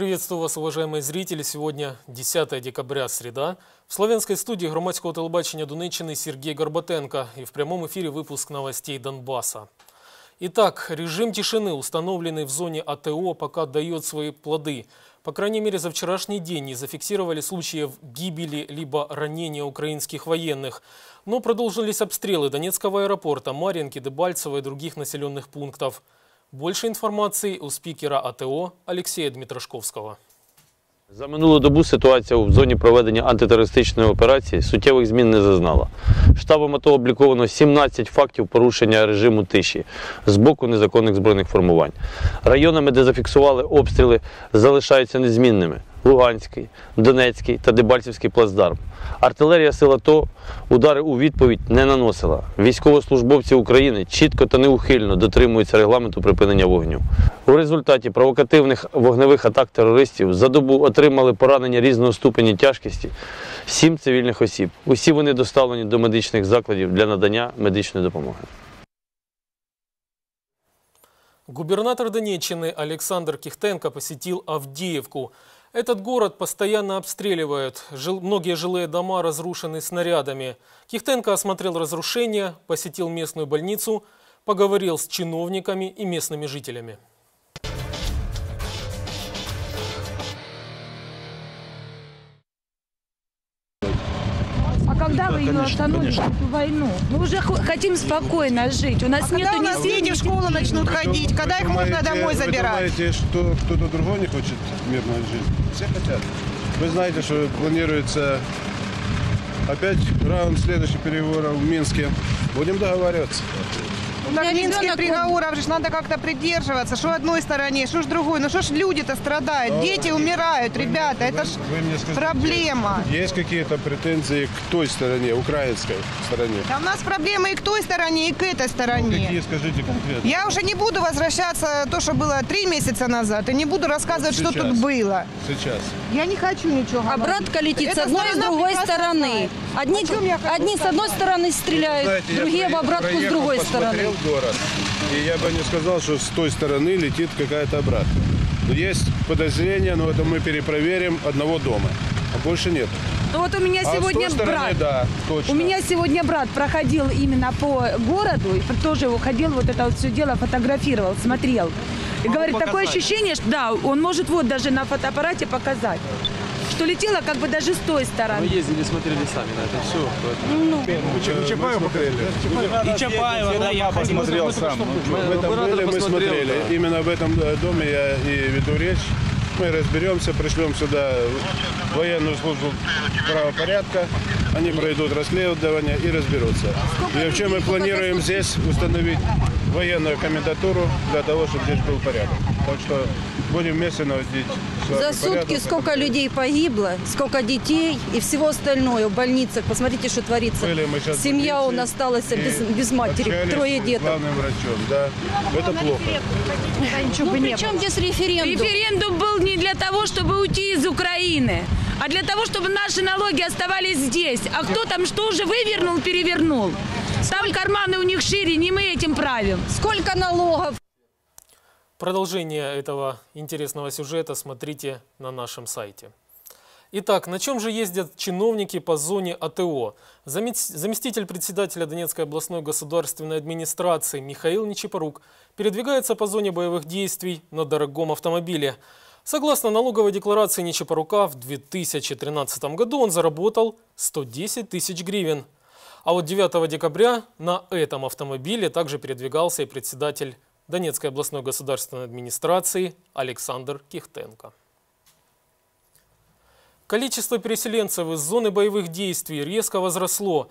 Приветствую вас, уважаемые зрители. Сегодня 10 декабря, среда. В славянской студии громадского телебачення Донеччини Сергей Горбатенко. И в прямом эфире выпуск новостей Донбасса. Итак, режим тишины, установленный в зоне АТО, пока дает свои плоды. По крайней мере, за вчерашний день не зафиксировали случаев гибели либо ранения украинских военных. Но продолжились обстрелы Донецкого аэропорта, Марьинки, Дебальцева и других населенных пунктов. Больше информации у спикера АТО Алексея Дмитрошковского. За минулу добу ситуація в зоні проведення антитерористичної операції суттєвих змін не зазнала. Штабом АТО обліковано 17 фактів порушення режиму тиші з боку незаконних збройних формувань. Районами, де зафіксували обстріли, залишаються незмінними. Луганський, Донецький та Дебальцівський плацдарм. Артилерія сил АТО удари у відповідь не наносила. Військовослужбовці України чітко та неухильно дотримуються регламенту припинення вогню. У результаті провокативних вогневих атак терористів за добу отримали поранення різного ступені тяжкості сім цивільних осіб. Усі вони доставлені до медичних закладів для надання медичної допомоги. Губернатор Донеччины Александр Кихтенко посетил Авдеевку. Этот город постоянно обстреливают. Жил- многие жилые дома разрушены снарядами. Кихтенко осмотрел разрушения, посетил местную больницу, поговорил с чиновниками и местными жителями. Когда вы ее остановите, эту войну? Мы уже хо- хотим спокойно жить. У нас А нету когда у ни нас дети в школу начнут ходить? Когда их можно домой Вы забирать? думаете, что кто-то другой не хочет мирной жизни? Все хотят. Вы знаете, что планируется опять раунд следующих переговоров в Минске. Будем договариваться. Ну, так минских же ж надо как-то придерживаться. Что одной стороне, что ж другой. Ну что ж люди-то страдают, дети умирают, ребята. Это ж Вы мне скажите, проблема. Есть какие-то претензии к той стороне, украинской стороне? Да у нас проблемы и к той стороне, и к этой стороне. Какие, скажите конкретно? Я уже не буду возвращаться то, что было три месяца назад, и не буду рассказывать, что Сейчас. тут было. Сейчас. Я не хочу ничего говорить. Обратка летит с Эта одной и с другой стороны. знает. Одни, хочу одни с одной стороны стреляют, Знаете, другие в обратку с другой стороны. город, и я бы не сказал, что с той стороны летит какая-то обратка. Есть подозрения, но это мы перепроверим одного дома, а больше нет. Ну вот у меня А сегодня стороны, брат. да, точно. У меня сегодня брат проходил именно по городу и тоже ходил вот это вот все дело фотографировал, смотрел. И говорит, такое ощущение, что да, он может вот даже на фотоаппарате показать, что летело как бы даже с той стороны. ездили, смотрели сами на это все. Мы Чапаева смотрели. И Чапаева, да, я посмотрел сам. Мы в этом были, мы смотрели. да. Именно в этом э, доме я и веду речь. Мы разберемся, пришлем сюда военную службу правопорядка. Они пройдут расследование и разберутся. И вообще мы планируем здесь установить военную комендатуру для того, чтобы здесь был порядок. Так что будем вместе наводить За сутки порядок. сколько людей погибло, сколько детей и всего остальное в больницах. Посмотрите, что творится. Были мы сейчас Семья у нас осталась без, без матери, трое деток. главным врачом, да. Это плохо. Ничего бы не Причем здесь референдум? Референдум был не для того, чтобы уйти из Украины, а для того, чтобы наши налоги оставались здесь. А кто там что уже вывернул, перевернул? Там карманы у них шире, не мы этим правим. Сколько налогов? Продолжение этого интересного сюжета смотрите на нашем сайте. Итак, на чем же ездят чиновники по зоне АТО? Замес- Заместитель председателя Донецкой областной государственной администрации Михаил Нечипорук передвигается по зоне боевых действий на дорогом автомобиле. Согласно налоговой декларации Нечипорука, в 2013 году он заработал 110 тысяч гривен. А вот 9 декабря на этом автомобиле также передвигался и председатель Донецкой областной государственной администрации Александр Кихтенко. Количество переселенцев из зоны боевых действий резко возросло.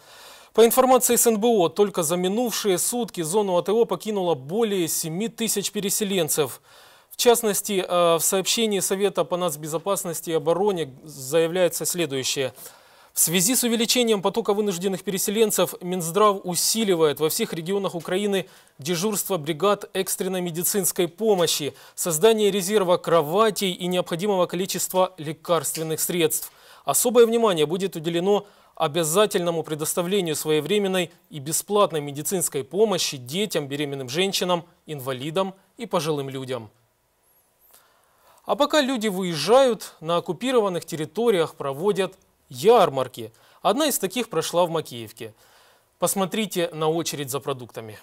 По информации СНБО, только за минувшие сутки зону АТО покинуло более 7 тысяч переселенцев. В частности, э, в сообщении Совета по нацбезопасности и обороне заявляется следующее. В связи с увеличением потока вынужденных переселенцев Минздрав усиливает во всех регионах Украины дежурство бригад экстренной медицинской помощи, создание резерва кроватей и необходимого количества лекарственных средств. Особое внимание будет уделено обязательному предоставлению своевременной и бесплатной медицинской помощи детям, беременным женщинам, инвалидам и пожилым людям. А пока люди выезжают, на оккупированных территориях проводят ярмарки. Одна из таких прошла в Макеевке. Посмотрите на очередь за продуктами.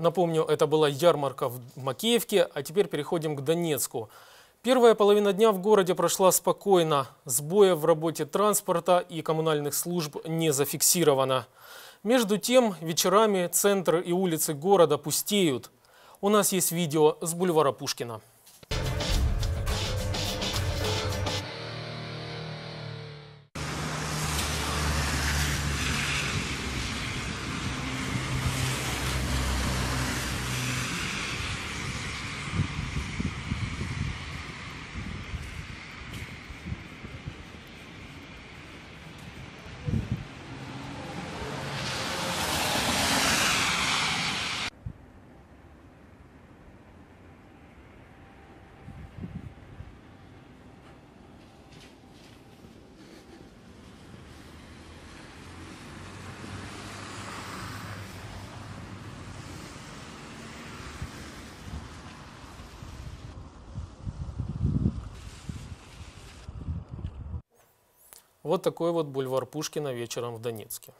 Напомню, это была ярмарка в Макеевке, а теперь переходим к Донецку. Первая половина дня в городе прошла спокойно. Сбоя в работе транспорта и коммунальных служб не зафиксировано. Между тем, вечерами центр и улицы города пустеют. У нас есть видео с бульвара Пушкина. Вот такой вот бульвар Пушкина вечером в Донецке.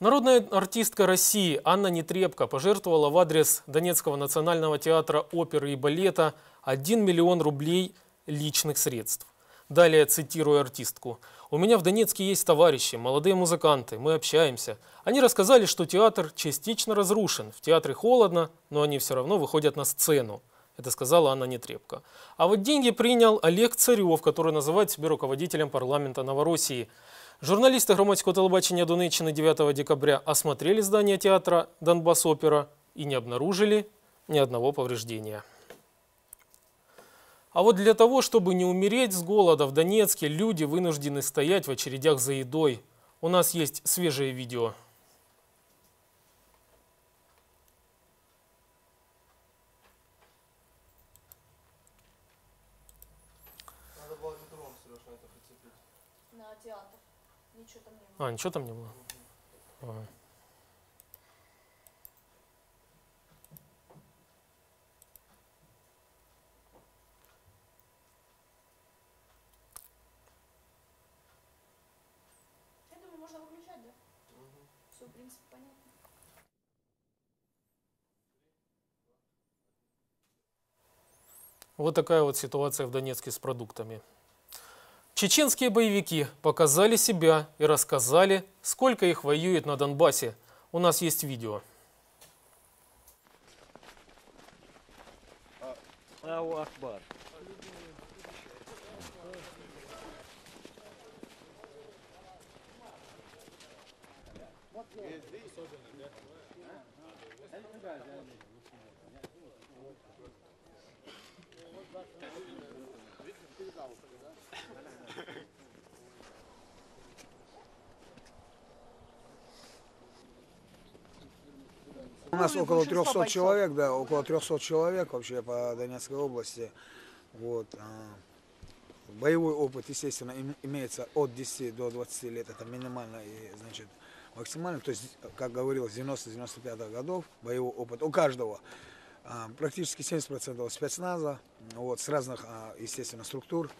Народная артистка России Анна Нетребко пожертвовала в адрес Донецкого национального театра оперы и балета 1 миллион рублей личных средств. Далее цитирую артистку. «У меня в Донецке есть товарищи, молодые музыканты, мы общаемся. Они рассказали, что театр частично разрушен, в театре холодно, но они все равно выходят на сцену. Это сказала Анна Нетребко. А вот деньги принял Олег Царев, который называет себя руководителем парламента Новороссии. Журналисты громадського телебачення Донеччини 9 декабря осмотрели здание театра Донбасс-опера и не обнаружили ни одного повреждения. А вот для того, чтобы не умереть с голода в Донецке, люди вынуждены стоять в очередях за едой. У нас есть свежее видео. на театр. Ничего там не было. А, ничего там не было? Ага. Я думаю, можно выключать, да? Все, в принципе, понятно. Вот такая вот ситуация в Донецке с продуктами. Чеченские боевики показали себя и рассказали, сколько их воюет на Донбассе. У нас есть видео. У нас около 300 человек, да, около 300 человек вообще по Донецкой области. Вот. а, Боевой опыт, естественно, им- имеется от 10 до 20 лет, это минимально и, значит, максимально. То есть, как говорилось, 90-95 годов боевой опыт у каждого. А, Практически 70% спецназа, вот, с разных, а, естественно, структур.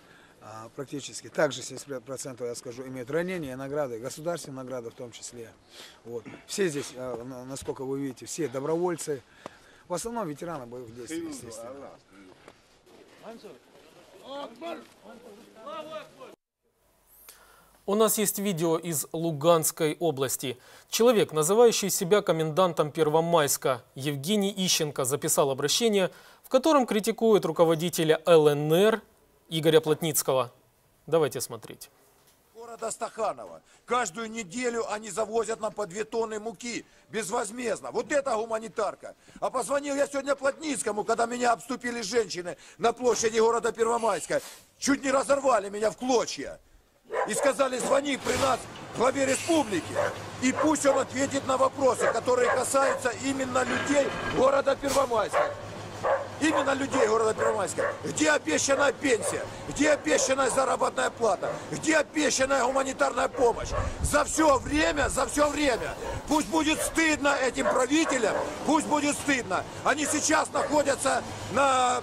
А, Практически также 70% я скажу имеют ранения, награды, государственные награды в том числе. Вот. Все здесь, а, на- насколько вы видите, все добровольцы. В основном ветераны боевых действий, естественно. У нас есть видео из Луганской области. Человек, называющий себя комендантом Первомайска, Евгений Ищенко, записал обращение, в котором критикует руководителя ЛНР Игоря Плотницкого. Давайте смотреть. города Стаханова. Каждую неделю они завозят нам по две тонны муки безвозмездно. Вот это гуманитарка. А позвонил я сегодня Плотницкому, когда меня обступили женщины на площади города Первомайска. Чуть не разорвали меня в клочья. И сказали, звони при нас главе республики. И пусть он ответит на вопросы, которые касаются именно людей города Первомайска. Именно людей города Первомайска. Где обещанная пенсия? Где обещанная заработная плата? Где обещанная гуманитарная помощь? За все время, за все время. Пусть будет стыдно этим правителям, пусть будет стыдно. Они сейчас находятся на,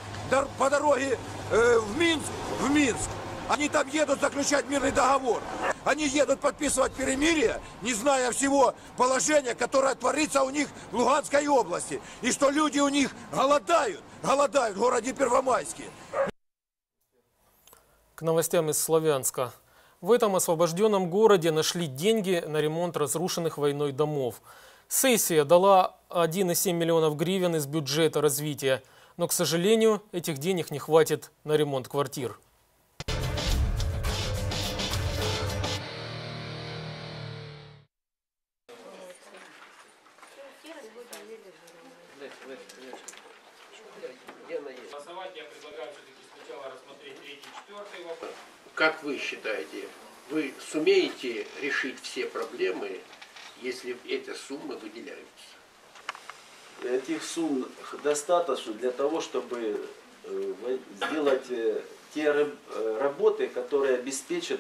по дороге э, в Минск, в Минск. Они там едут заключать мирный договор. Они едут подписывать перемирие, не зная всего положения, которое творится у них в Луганской области. И что люди у них голодают, голодают в городе Первомайске. К новостям из Славянска. В этом освобожденном городе нашли деньги на ремонт разрушенных войной домов. Сессия дала 1,7 миллионов гривен из бюджета развития, но, к сожалению, этих денег не хватит на ремонт квартир. Этих сумм достаточно для того, чтобы э, сделать э, те э, работы, которые обеспечат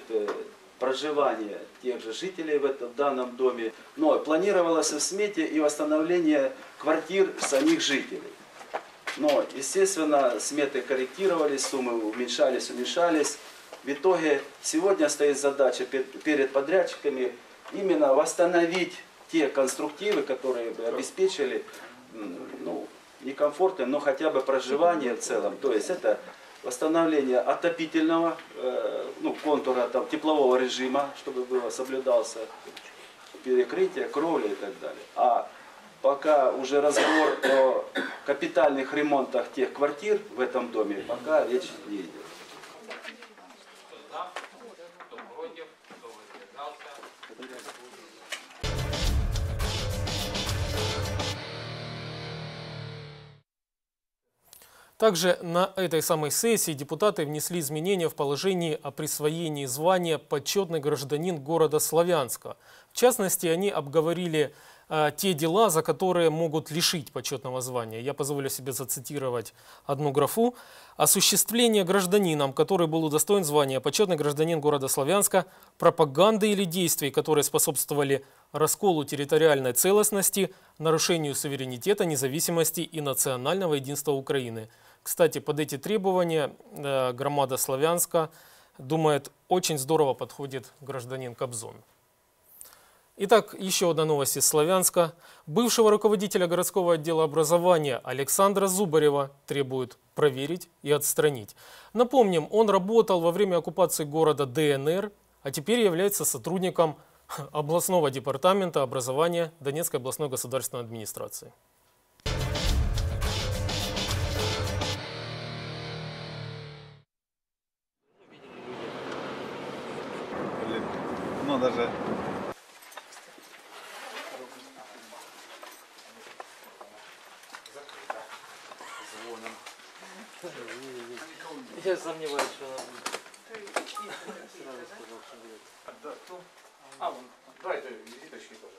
проживание тех же жителей в этом в данном доме. Но планировалось в смете и восстановление квартир самих жителей. Но, естественно, сметы корректировались, суммы уменьшались, уменьшались. В итоге сегодня стоит задача пе- перед подрядчиками именно восстановить те конструктивы, которые бы обеспечили ну, не комфортным, но хотя бы проживание в целом. То есть это восстановление отопительного э, ну, контура там, теплового режима, чтобы было соблюдался, перекрытие, кровли и так далее. А пока уже разговор о капитальных ремонтах тех квартир в этом доме, пока речь не идет. Также на этой самой сессии депутаты внесли изменения в положении о присвоении звания «почетный гражданин города Славянска». В частности, они обговорили э, те дела, за которые могут лишить почетного звания. Я позволю себе зацитировать одну графу. «Осуществление гражданином, который был удостоен звания почетный гражданин города Славянска, пропаганды или действий, которые способствовали расколу территориальной целостности, нарушению суверенитета, независимости и национального единства Украины». Кстати, под эти требования э, громада Славянска думает, очень здорово подходит гражданин Кобзон. Итак, еще одна новость из Славянска. Бывшего руководителя городского отдела образования Александра Зубарева требуют проверить и отстранить. Напомним, он работал во время оккупации города ДНР, а теперь является сотрудником областного департамента образования Донецкой областной государственной администрации. Я сомневаюсь, что она будет. А, дайте візиточки теж.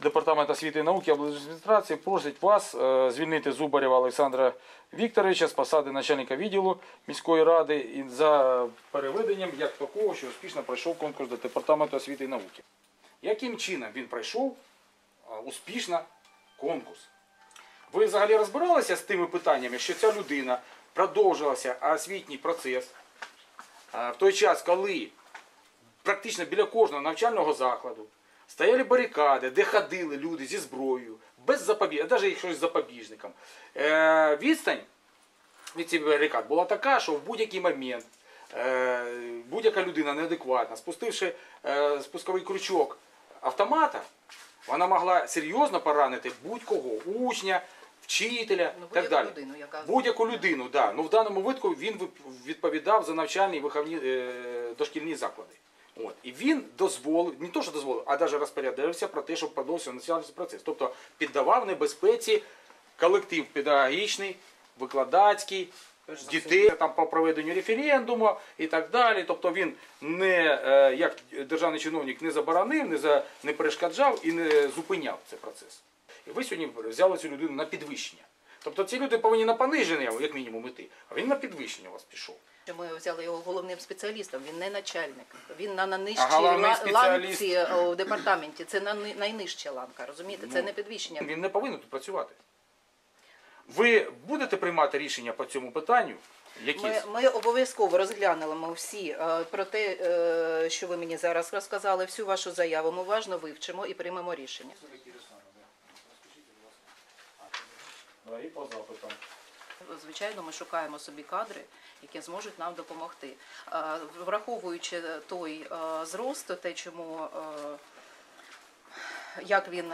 Департамент освіти і науки облдержадміністрації просить вас е, звільнити Зубарєва Олександра Вікторовича з посади начальника відділу міської ради і за переведенням як такого, що успішно пройшов конкурс до департаменту освіти і науки. Яким чином він пройшов е, успішно конкурс? Ви взагалі розбиралися з тими питаннями, що ця людина продовжилася освітній процес в той час, коли практично біля кожного навчального закладу стояли барикади, де ходили люди зі зброєю, без запобіжника, навіть якщо з запобіжником. Е, відстань від цих барикад була така, що в будь-який момент е, будь-яка людина неадекватна, спустивши е, спусковий крючок автомата, вона могла серйозно поранити будь-кого, учня, вчителя Ну, так далі. людину, яка- Будь-яку людину, да. Ну в даному випадку він відповідав за навчальні і виховні е, дошкільні заклади. От. І він дозволив, не то, що дозволив, а навіть розпорядився про те, щоб продовжився національний процес. Тобто піддавав небезпеці колектив педагогічний, викладацький, дітей там по проведенню референдуму і так далі. Тобто він не е, як державний чиновник не заборонив, не, за, не перешкоджав і не зупиняв цей процес. І ви сьогодні взяли цю людину на підвищення. Тобто ці люди повинні на пониження, як мінімум, іти, а він на підвищення у вас пішов. Ми взяли його головним спеціалістом, він не начальник. Він на, на нижчій ланці е, у департаменті. Це на, найнижча ланка, розумієте? Це Ну, не підвищення. Він не повинен тут працювати. Ви будете приймати рішення по цьому питанню? Якісь? Ми, ми обов'язково розглянули ми всі е, про те, е, що ви мені зараз розказали, всю вашу заяву. Ми уважно вивчимо і приймемо рішення. І по запитам. Звичайно, ми шукаємо собі кадри, які зможуть нам допомогти. Враховуючи той зрост, те, чому як він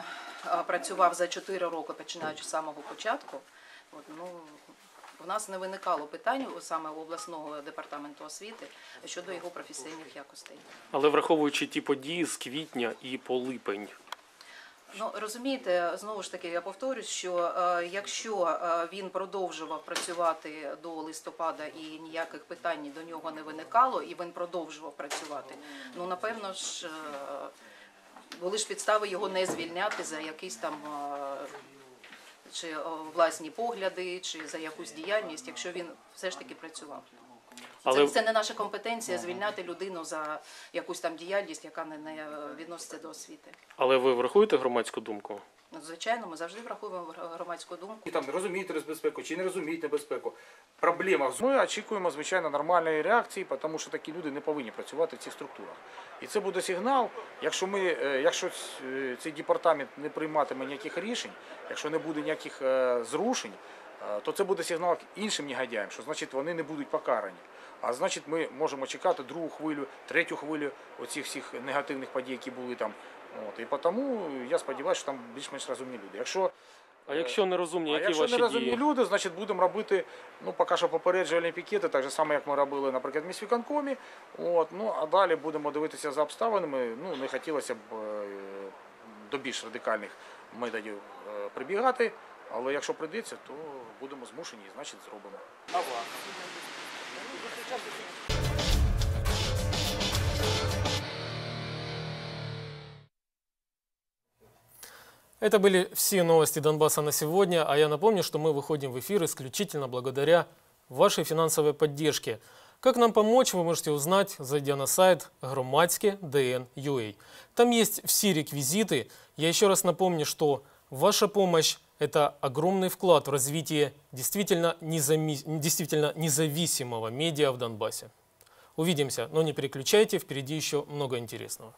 працював за 4 роки, починаючи з самого початку, от, ну, в нас не виникало питань саме у обласного департаменту освіти щодо його професійних якостей. Але враховуючи ті події з квітня і по липень. Ну розумієте, знову ж таки, я повторюсь, що е, якщо е, він продовжував працювати до листопада і ніяких питань до нього не виникало, і він продовжував працювати, ну напевно ж е, були ж підстави його не звільняти за якісь там. е, чи е, власні погляди, чи за якусь діяльність, якщо він все ж таки працював. Але- Це, це не наша компетенція звільняти людину за якусь там діяльність, яка не, не відноситься до освіти. Але ви врахуєте громадську думку? Ну, звичайно, ми завжди враховуємо громадську думку. І там розумієте небезпеку чи не розумієте небезпеку. Проблема. Ми очікуємо, звичайно, нормальної реакції, тому що такі люди не повинні працювати в цих структурах. І це буде сигнал, якщо ми, е, якщо е, цей департамент не прийматиме ніяких рішень, якщо не буде ніяких е, зрушень, то це буде сигнал іншим негодяям, що значить вони не будуть покарані. А значить, ми можемо чекати другу хвилю, третю хвилю оцих всіх негативних подій, які були там. От. І тому я сподіваюся, що там більш-менш розумні люди. Якщо А якщо нерозумні, а які якщо ваші нерозумні дії? люди, значить будемо робити ну, поки що попереджувальні пікети, так же само, як ми робили, наприклад, в міськвиконкомі. От, ну, а далі будемо дивитися за обставинами. Ну, не хотілося б е, до більш радикальних методів е, прибігати, але якщо прийдеться, то будемо змушені, і, значить зробимо. Это были все новости Донбасса на сегодня, а я напомню, что мы выходим в эфир исключительно благодаря вашей финансовой поддержке. Как нам помочь, вы можете узнать, зайдя на сайт громадське.dn.ua. Там есть все реквизиты. Я еще раз напомню, что ваша помощь – это огромный вклад в развитие действительно, незами- действительно независимого медиа в Донбассе. Увидимся, но не переключайте, впереди еще много интересного.